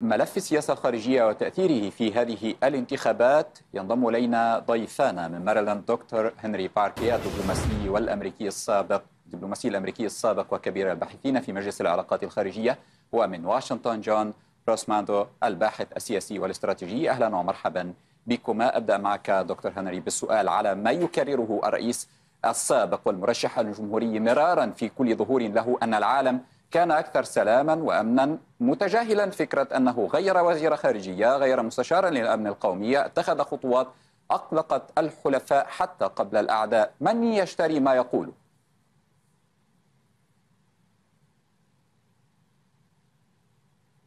ملف السياسة الخارجية وتأثيره في هذه الانتخابات ينضم إلينا ضيفانا من ماريلاند دكتور هنري باركي الدبلوماسي والأمريكي السابق الدبلوماسي الأمريكي السابق وكبير الباحثين في مجلس العلاقات الخارجية ومن واشنطن جون روسماندو الباحث السياسي والاستراتيجي. أهلا ومرحبا بكما. أبدأ معك دكتور هنري بالسؤال على ما يكرره الرئيس السابق والمرشح الجمهوري مرارا في كل ظهور له أن العالم كان أكثر سلاما وأمنا متجاهلا فكرة أنه غير وزير خارجية غير مستشارا للأمن القومي اتخذ خطوات أقلقت الحلفاء حتى قبل الأعداء من يشتري ما يقوله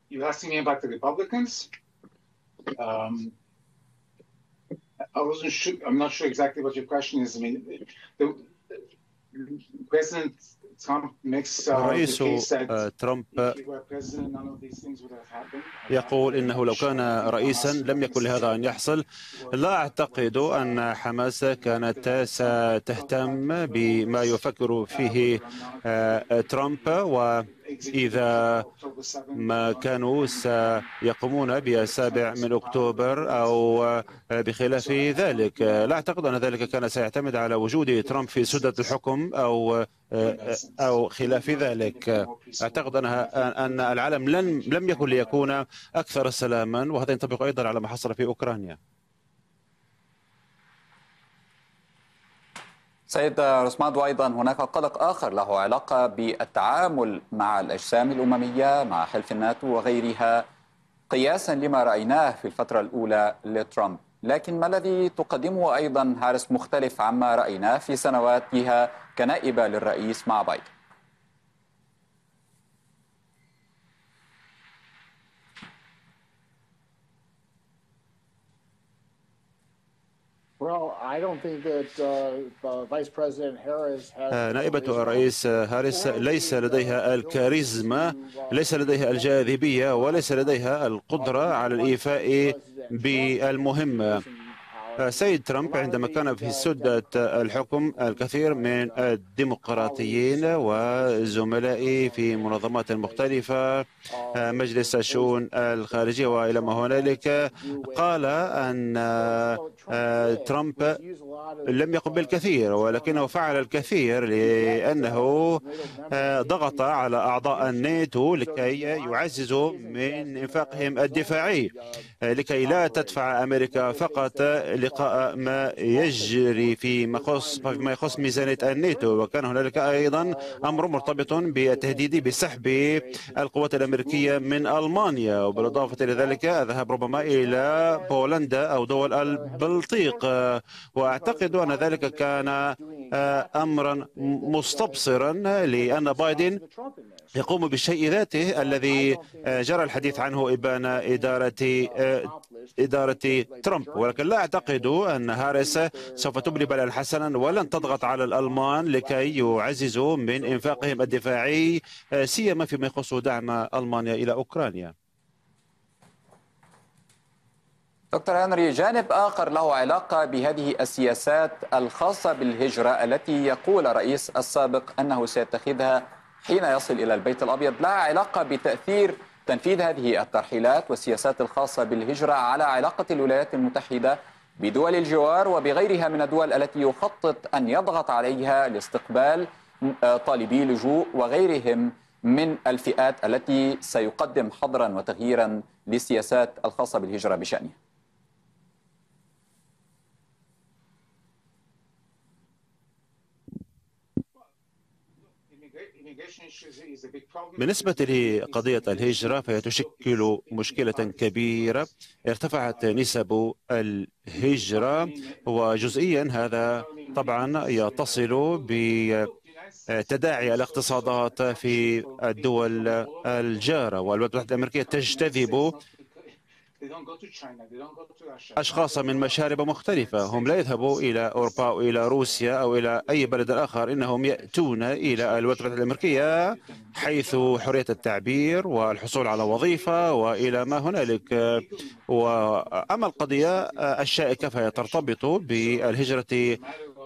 You asking me about the Republicans? Um, I wasn't sure. I'm not sure exactly what your question is. I mean, the, the President الرئيس ترامب يقول إنه لو كان رئيسا لم يكن لهذا أن يحصل. لا أعتقد أن حماس كانت ستهتم بما يفكر فيه ترامب و إذا ما كانوا سيقومون بالسابع من أكتوبر أو بخلاف ذلك لا أعتقد أن ذلك كان سيعتمد على وجود ترامب في سدة الحكم أو أو خلاف ذلك. أعتقد أنها أن العالم لن لم يكن ليكون أكثر سلاما وهذا ينطبق أيضا على ما حصل في أوكرانيا. سيد رسماد وأيضا هناك قلق آخر له علاقة بالتعامل مع الأجسام الأممية مع حلف الناتو وغيرها. قياسا لما رأيناه في الفترة الأولى لترامب. لكن ما الذي تقدمه أيضا هارس مختلف عما رأيناه في سنواتها كنائبة للرئيس مع بايدن؟ نائبة الرئيس هاريس ليس لديها الكاريزما ليس لديها الجاذبية وليس لديها القدرة على الإيفاء بالمهمة. سيد ترامب عندما كان في سدة الحكم الكثير من الديمقراطيين وزملائي في منظمات مختلفة مجلس الشؤون الخارجية وإلى ما هنالك قال أن ترامب لم يقم بالكثير ولكنه فعل الكثير لأنه ضغط على أعضاء الناتو لكي يعززوا من إنفاقهم الدفاعي لكي لا تدفع أمريكا فقط لقاء ما يجري في يخص فيما يخص ميزانية الناتو. وكان هنالك أيضا أمر مرتبط بالتهديد بسحب القوات الأمريكية من ألمانيا. وبالإضافة إلى ذلك ذهب ربما إلى بولندا أو دول البلطيق. وأعتقد أن ذلك كان أمرا مستبصرا لأن بايدن يقوم بالشيء ذاته الذي جرى الحديث عنه إبان إدارة إدارة ترامب. ولكن لا أعتقد أن هاريس سوف تبلي بلا حسنا ولن تضغط على الألمان لكي يعززوا من إنفاقهم الدفاعي سيما فيما يخص دعم ألمانيا إلى أوكرانيا. دكتور هنري جانب آخر له علاقة بهذه السياسات الخاصة بالهجرة التي يقول الرئيس السابق أنه سيتخذها حين يصل إلى البيت الأبيض. لها علاقة بتأثير تنفيذ هذه الترحيلات والسياسات الخاصة بالهجرة على علاقة الولايات المتحدة بدول الجوار وبغيرها من الدول التي يخطط أن يضغط عليها لاستقبال طالبي لجوء وغيرهم من الفئات التي سيقدم حظرا وتغييرا للسياسات الخاصة بالهجرة بشأنها. بالنسبة لقضية الهجرة فهي تشكل مشكلة كبيرة. ارتفعت نسب الهجرة وجزئيا هذا طبعا يتصل ب تداعي الاقتصادات في الدول الجارة. والولايات المتحدة الأمريكية تجتذب أشخاص من مشارب مختلفة. هم لا يذهبوا إلى أوروبا أو إلى روسيا أو إلى أي بلد آخر. إنهم يأتون إلى الولايات المتحدة الأمريكية حيث حرية التعبير والحصول على وظيفة وإلى ما هنالك. وأما القضية الشائكة فهي ترتبط بالهجرة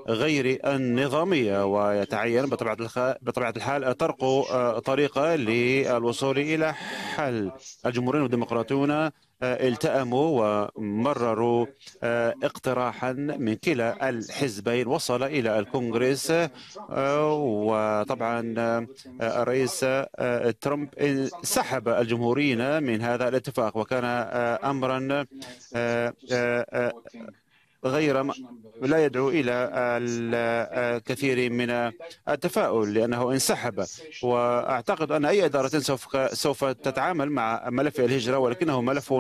غير النظامية ويتعين بطبيعة الحال طرق طريقة للوصول إلى حل. الجمهوريين والديمقراطيون التأموا ومرروا اقتراحا من كلا الحزبين. وصل إلى الكونغرس وطبعا الرئيس ترامب سحب الجمهوريين من هذا الاتفاق وكان أمرا غير لا يدعو إلى الكثير من التفاؤل لأنه انسحب. وأعتقد أن أي إدارة سوف سوف تتعامل مع ملف الهجرة ولكنه ملف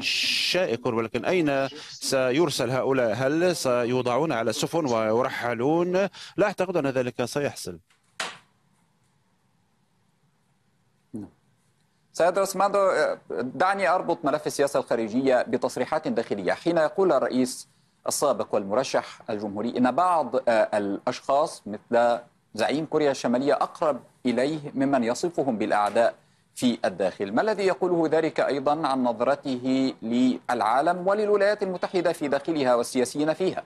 شائك. ولكن أين سيرسل هؤلاء؟ هل سيوضعون على السفن ويرحلون؟ لا أعتقد أن ذلك سيحصل. سيد رسماندو دعني أربط ملف السياسة الخارجية بتصريحات داخلية. حين يقول الرئيس السابق والمرشح الجمهوري إن بعض الأشخاص مثل زعيم كوريا الشمالية أقرب إليه ممن يصفهم بالأعداء في الداخل، ما الذي يقوله ذلك أيضا عن نظرته للعالم وللولايات المتحدة في داخلها والسياسيين فيها؟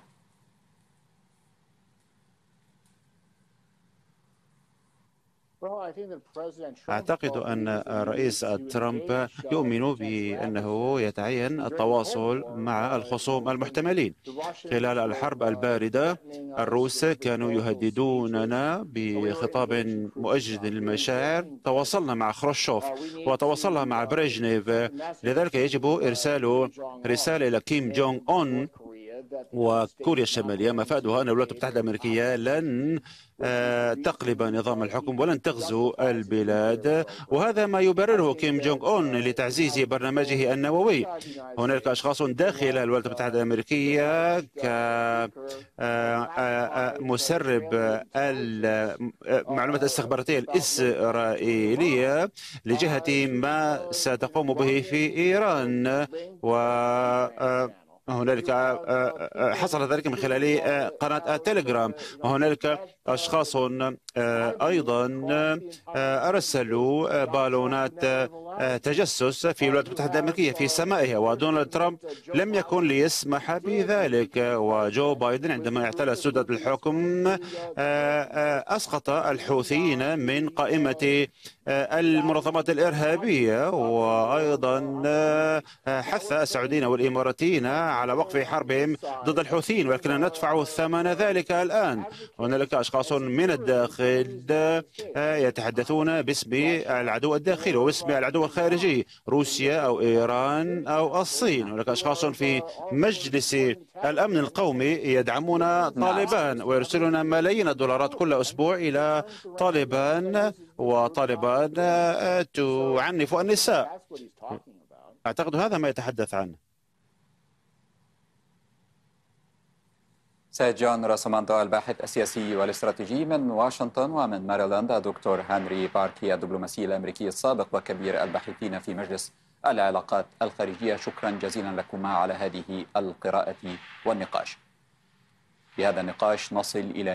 أعتقد أن الرئيس ترامب يؤمن بأنه يتعين التواصل مع الخصوم المحتملين. خلال الحرب الباردة الروس كانوا يهددوننا بخطاب مؤجج للمشاعر. تواصلنا مع خروشوف وتواصلنا مع بريجنيف لذلك يجب إرسال رسالة إلى كيم جونغ أون وكوريا الشمالية مفادها أن الولايات المتحدة الأمريكية لن تقلب نظام الحكم ولن تغزو البلاد. وهذا ما يبرره كيم جونغ أون لتعزيز برنامجه النووي. هناك أشخاص داخل الولايات المتحدة الأمريكية كمسرب المعلومات الاستخباراتية الإسرائيلية لجهة ما ستقوم به في إيران. و هنالك حصل ذلك من خلال قناة التليجرام وهنالك أشخاص أيضا أرسلوا بالونات تجسس في الولايات المتحدة الأمريكية في سمائها ودونالد ترامب لم يكن ليسمح بذلك وجو بايدن عندما اعتلى سدة الحكم أسقط الحوثيين من قائمة المنظمات الإرهابية وأيضا حث السعوديين والإماراتيين على وقف حربهم ضد الحوثيين ولكننا ندفع ثمن ذلك الآن. هنالك أشخاص من الداخل يتحدثون باسم العدو الداخلي وباسم العدو الخارجي روسيا أو إيران أو الصين. هناك أشخاص في مجلس الأمن القومي يدعمون طالبان ويرسلون ملايين الدولارات كل أسبوع إلى طالبان وطالبان تعنف النساء. أعتقد هذا ما يتحدث عنه. سيد جون راسماندو الباحث السياسي والاستراتيجي من واشنطن ومن ماريلاند الدكتور هنري باركي الدبلوماسي الأمريكي السابق وكبير الباحثين في مجلس العلاقات الخارجية شكرا جزيلا لكما على هذه القراءة والنقاش. بهذا النقاش نصل إلى